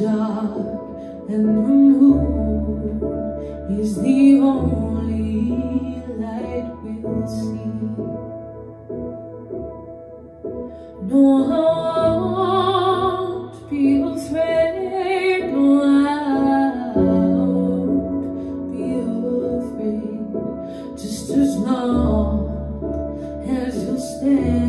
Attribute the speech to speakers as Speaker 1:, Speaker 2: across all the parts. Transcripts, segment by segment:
Speaker 1: dark and the moon is the only Just as long as you stay.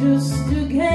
Speaker 1: just to get